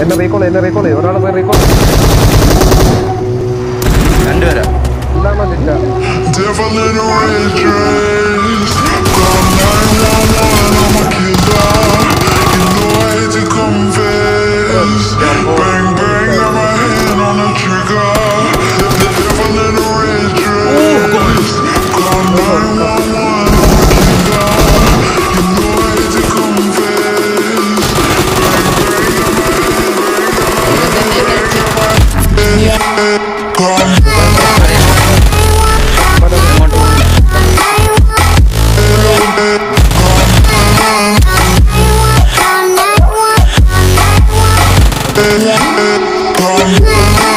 എന്നെ റീകോൾ എന്നെ റീകോൾ ഒരാൾ പോയി റീകോൾ രണ്ടുപേരാ. ഇതാണോ Come